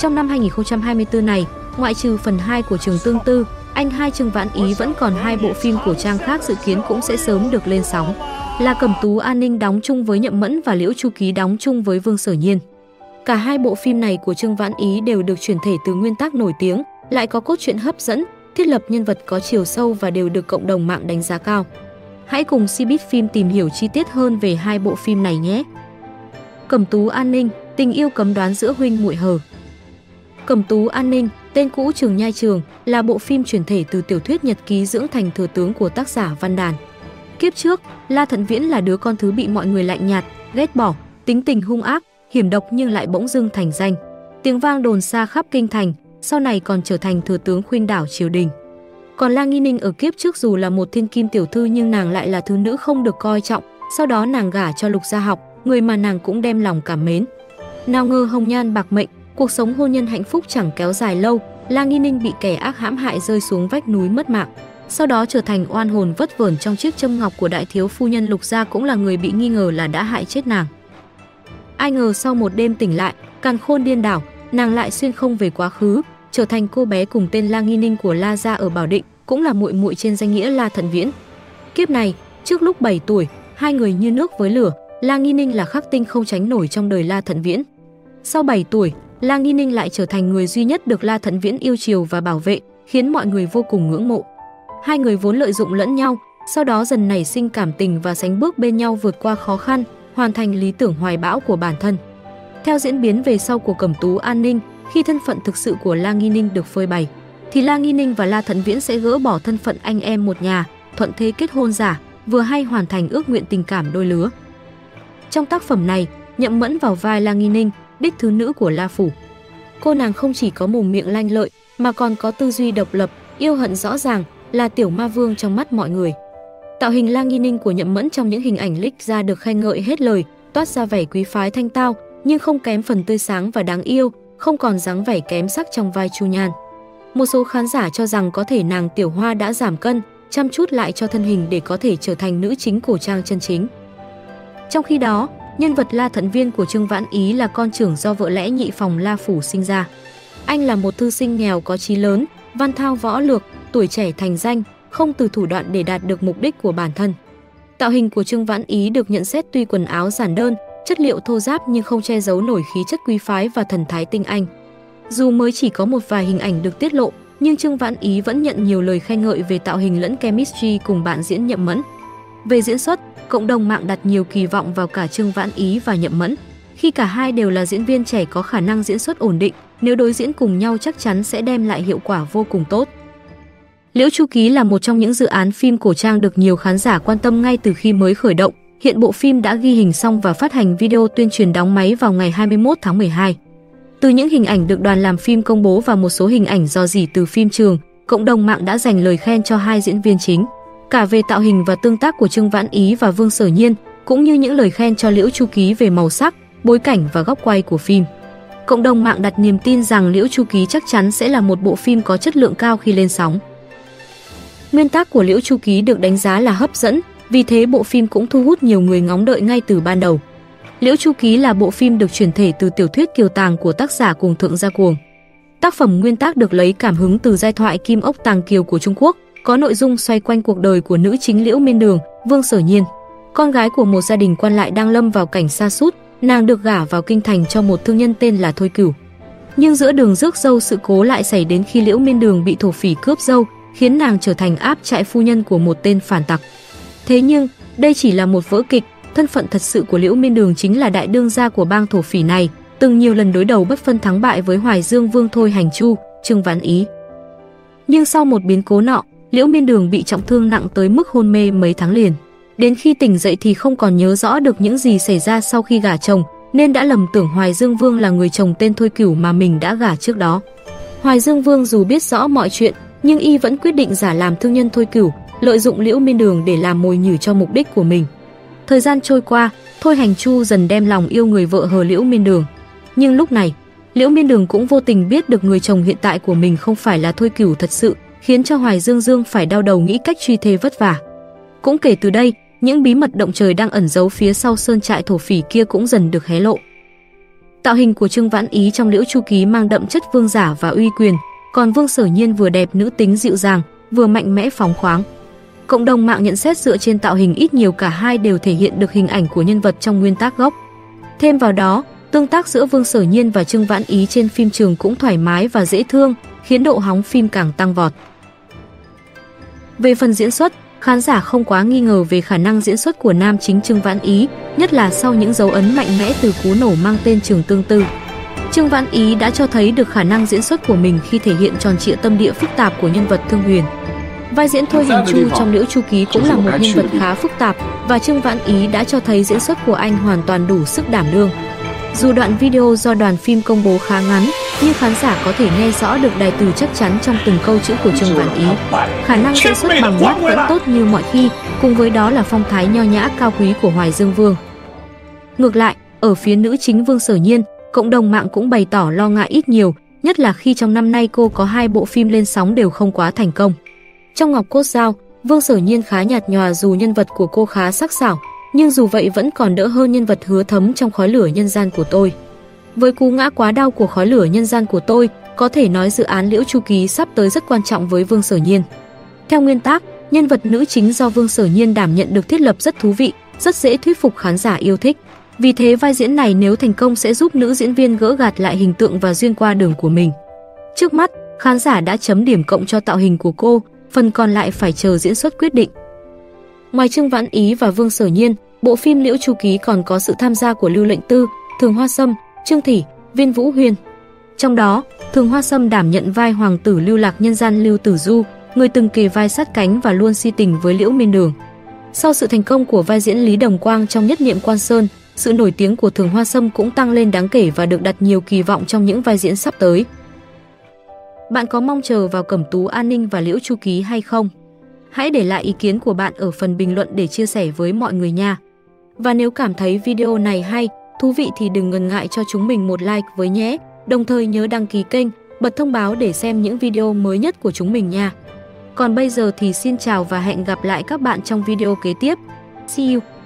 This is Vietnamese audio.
Trong năm 2024 này, ngoại trừ phần 2 của trường tương tư, anh hai Trương Vãn Ý vẫn còn hai bộ phim cổ trang khác dự kiến cũng sẽ sớm được lên sóng. Là Cẩm Tú An Ninh đóng chung với Nhậm Mẫn và Liễu Chu Ký đóng chung với Vương Sở Nhiên. Cả hai bộ phim này của Trương Vãn Ý đều được chuyển thể từ nguyên tác nổi tiếng, lại có cốt truyện hấp dẫn, thiết lập nhân vật có chiều sâu và đều được cộng đồng mạng đánh giá cao. Hãy cùng Cbiz phim tìm hiểu chi tiết hơn về hai bộ phim này nhé. Cẩm Tú An Ninh, tình yêu cấm đoán giữa huynh muội hờ. Cẩm Tú An Ninh, tên cũ Trường Nhai Trường, là bộ phim chuyển thể từ tiểu thuyết nhật ký dưỡng thành thừa tướng của tác giả Văn Đàn. Kiếp trước, La Thận Viễn là đứa con thứ bị mọi người lạnh nhạt, ghét bỏ, tính tình hung ác, hiểm độc nhưng lại bỗng dưng thành danh. Tiếng vang đồn xa khắp kinh thành, sau này còn trở thành thừa tướng khuyên đảo triều đình. Còn La Nghi Ninh ở kiếp trước dù là một thiên kim tiểu thư nhưng nàng lại là thứ nữ không được coi trọng, sau đó nàng gả cho Lục Gia Học, người mà nàng cũng đem lòng cảm mến. Nào ngờ hồng nhan bạc mệnh, cuộc sống hôn nhân hạnh phúc chẳng kéo dài lâu, La Nghi Ninh bị kẻ ác hãm hại rơi xuống vách núi mất mạng. Sau đó trở thành oan hồn vất vưởng trong chiếc châm ngọc của đại thiếu phu nhân Lục Gia cũng là người bị nghi ngờ là đã hại chết nàng. Ai ngờ sau một đêm tỉnh lại, càn khôn điên đảo, nàng lại xuyên không về quá khứ, trở thành cô bé cùng tên La Nghi Ninh của La gia ở Bảo Định, cũng là muội muội trên danh nghĩa La Thận Viễn. Kiếp này, trước lúc 7 tuổi, hai người như nước với lửa, La Nghi Ninh là khắc tinh không tránh nổi trong đời La Thận Viễn. Sau 7 tuổi, Lang Nghi Ninh lại trở thành người duy nhất được La Thận Viễn yêu chiều và bảo vệ, khiến mọi người vô cùng ngưỡng mộ. Hai người vốn lợi dụng lẫn nhau, sau đó dần nảy sinh cảm tình và sánh bước bên nhau vượt qua khó khăn, hoàn thành lý tưởng hoài bão của bản thân. Theo diễn biến về sau của Cẩm Tú An Ninh, khi thân phận thực sự của La Nghi Ninh được phơi bày, thì La Nghi Ninh và La Thận Viễn sẽ gỡ bỏ thân phận anh em một nhà, thuận thế kết hôn giả, vừa hay hoàn thành ước nguyện tình cảm đôi lứa. Trong tác phẩm này, Nhậm Mẫn vào vai La Nghi Ninh, đích thứ nữ của La Phủ. Cô nàng không chỉ có mồm miệng lanh lợi, mà còn có tư duy độc lập, yêu hận rõ ràng, là tiểu ma vương trong mắt mọi người. Tạo hình La Nghi Ninh của Nhậm Mẫn trong những hình ảnh lích ra được khen ngợi hết lời, toát ra vẻ quý phái thanh tao, nhưng không kém phần tươi sáng và đáng yêu, không còn dáng vẻ kém sắc trong vai Chu Nhan. Một số khán giả cho rằng có thể nàng Tiểu Hoa đã giảm cân, chăm chút lại cho thân hình để có thể trở thành nữ chính cổ trang chân chính. Trong khi đó, nhân vật La Thận Viên của Trương Vãn Ý là con trưởng do vợ lẽ nhị phòng La Phủ sinh ra. Anh là một thư sinh nghèo có trí lớn, văn thao võ lược, tuổi trẻ thành danh, không từ thủ đoạn để đạt được mục đích của bản thân. Tạo hình của Trương Vãn Ý được nhận xét tuy quần áo giản đơn, chất liệu thô ráp nhưng không che giấu nổi khí chất quý phái và thần thái tinh anh. Dù mới chỉ có một vài hình ảnh được tiết lộ, nhưng Trương Vãn Ý vẫn nhận nhiều lời khen ngợi về tạo hình lẫn chemistry cùng bạn diễn Nhậm Mẫn. Về diễn xuất, cộng đồng mạng đặt nhiều kỳ vọng vào cả Trương Vãn Ý và Nhậm Mẫn. Khi cả hai đều là diễn viên trẻ có khả năng diễn xuất ổn định, nếu đối diễn cùng nhau chắc chắn sẽ đem lại hiệu quả vô cùng tốt. Liễu Chu Ký là một trong những dự án phim cổ trang được nhiều khán giả quan tâm ngay từ khi mới khởi động. Hiện bộ phim đã ghi hình xong và phát hành video tuyên truyền đóng máy vào ngày 21 tháng 12. Từ những hình ảnh được đoàn làm phim công bố và một số hình ảnh do dỉ từ phim trường, cộng đồng mạng đã dành lời khen cho hai diễn viên chính. Cả về tạo hình và tương tác của Trương Vãn Ý và Vương Sở Nhiên, cũng như những lời khen cho Liễu Chu Ký về màu sắc, bối cảnh và góc quay của phim. Cộng đồng mạng đặt niềm tin rằng Liễu Chu Ký chắc chắn sẽ là một bộ phim có chất lượng cao khi lên sóng. Nguyên tác của Liễu Chu Ký được đánh giá là hấp dẫn, vì thế bộ phim cũng thu hút nhiều người ngóng đợi ngay từ ban đầu. Liễu Chu Ký là bộ phim được chuyển thể từ tiểu thuyết Kiều Tàng của tác giả Cùng Thượng Gia Cuồng. Tác phẩm nguyên tác được lấy cảm hứng từ giai thoại Kim Ốc Tàng Kiều của Trung Quốc, có nội dung xoay quanh cuộc đời của nữ chính Liễu Miên Đường, Vương Sở Nhiên, con gái của một gia đình quan lại đang lâm vào cảnh xa sút, nàng được gả vào kinh thành cho một thương nhân tên là Thôi Cửu. Nhưng giữa đường rước dâu sự cố lại xảy đến khi Liễu Miên Đường bị thổ phỉ cướp dâu, khiến nàng trở thành áp trại phu nhân của một tên phản tặc. Thế nhưng, đây chỉ là một vỡ kịch, thân phận thật sự của Liễu Miên Đường chính là đại đương gia của bang thổ phỉ này, từng nhiều lần đối đầu bất phân thắng bại với Hoài Dương Vương Thôi Hành Chu, Trương Vãn Ý. Nhưng sau một biến cố nọ, Liễu Miên Đường bị trọng thương nặng tới mức hôn mê mấy tháng liền. Đến khi tỉnh dậy thì không còn nhớ rõ được những gì xảy ra sau khi gả chồng, nên đã lầm tưởng Hoài Dương Vương là người chồng tên Thôi Cửu mà mình đã gả trước đó. Hoài Dương Vương dù biết rõ mọi chuyện, nhưng y vẫn quyết định giả làm thương nhân Thôi Cửu, lợi dụng Liễu Miên Đường để làm mồi nhử cho mục đích của mình. Thời gian trôi qua, Thôi Hành Chu dần đem lòng yêu người vợ hờ Liễu Miên Đường. Nhưng lúc này, Liễu Miên Đường cũng vô tình biết được người chồng hiện tại của mình không phải là Thôi Cửu thật sự, khiến cho Hoài Dương Dương phải đau đầu nghĩ cách truy thê vất vả. Cũng kể từ đây, những bí mật động trời đang ẩn giấu phía sau sơn trại thổ phỉ kia cũng dần được hé lộ. Tạo hình của Trương Vãn Ý trong Liễu Chu Ký mang đậm chất vương giả và uy quyền, còn Vương Sở Nhiên vừa đẹp nữ tính dịu dàng, vừa mạnh mẽ phóng khoáng. Cộng đồng mạng nhận xét dựa trên tạo hình ít nhiều cả hai đều thể hiện được hình ảnh của nhân vật trong nguyên tác gốc. Thêm vào đó, tương tác giữa Vương Sở Nhiên và Trương Vãn Ý trên phim trường cũng thoải mái và dễ thương, khiến độ hóng phim càng tăng vọt. Về phần diễn xuất, khán giả không quá nghi ngờ về khả năng diễn xuất của nam chính Trương Vãn Ý, nhất là sau những dấu ấn mạnh mẽ từ cú nổ mang tên Trường Tương Tư. Trương Vãn Ý đã cho thấy được khả năng diễn xuất của mình khi thể hiện tròn trịa tâm địa phức tạp của nhân vật Thương Huyền. Vai diễn Thôi Hình Chu trong Liễu Chu Ký cũng là một nhân vật khá phức tạp và Trương Vãn Ý đã cho thấy diễn xuất của anh hoàn toàn đủ sức đảm đương. Dù đoạn video do đoàn phim công bố khá ngắn, nhưng khán giả có thể nghe rõ được đài từ chắc chắn trong từng câu chữ của Trương Vãn Ý. Khả năng diễn xuất bằng mắt vẫn tốt như mọi khi, cùng với đó là phong thái nho nhã cao quý của Hoài Dương Vương. Ngược lại, ở phía nữ chính Vương Sở Nhiên, cộng đồng mạng cũng bày tỏ lo ngại ít nhiều, nhất là khi trong năm nay cô có hai bộ phim lên sóng đều không quá thành công. Trong Ngọc Cốt Giao, Vương Sở Nhiên khá nhạt nhòa dù nhân vật của cô khá sắc sảo, nhưng dù vậy vẫn còn đỡ hơn nhân vật hứa thấm trong khói lửa nhân gian của tôi. Với cú ngã quá đau của khói lửa nhân gian của tôi, có thể nói dự án Liễu Chu Ký sắp tới rất quan trọng với Vương Sở Nhiên. Theo nguyên tác, nhân vật nữ chính do Vương Sở Nhiên đảm nhận được thiết lập rất thú vị, rất dễ thuyết phục khán giả yêu thích. Vì thế vai diễn này nếu thành công sẽ giúp nữ diễn viên gỡ gạt lại hình tượng và duyên qua đường của mình. Trước mắt, khán giả đã chấm điểm cộng cho tạo hình của cô, phần còn lại phải chờ diễn xuất quyết định. Ngoài Trương Vãn Ý và Vương Sở Nhiên, bộ phim Liễu Chu Ký còn có sự tham gia của Lưu Lệnh Tư, Thường Hoa Sâm, Trương Thị, Viên Vũ Huyên. Trong đó, Thường Hoa Sâm đảm nhận vai hoàng tử lưu lạc nhân gian Lưu Tử Du, người từng kề vai sát cánh và luôn si tình với Liễu Miên Đường. Sau sự thành công của vai diễn Lý Đồng Quang trong Nhất Niệm Quan Sơn, sự nổi tiếng của Thường Hoa Sâm cũng tăng lên đáng kể và được đặt nhiều kỳ vọng trong những vai diễn sắp tới. Bạn có mong chờ vào Cẩm Tú An Ninh và Liễu Chu Ký hay không? Hãy để lại ý kiến của bạn ở phần bình luận để chia sẻ với mọi người nha. Và nếu cảm thấy video này hay, thú vị thì đừng ngần ngại cho chúng mình một like với nhé. Đồng thời nhớ đăng ký kênh, bật thông báo để xem những video mới nhất của chúng mình nha. Còn bây giờ thì xin chào và hẹn gặp lại các bạn trong video kế tiếp. See you!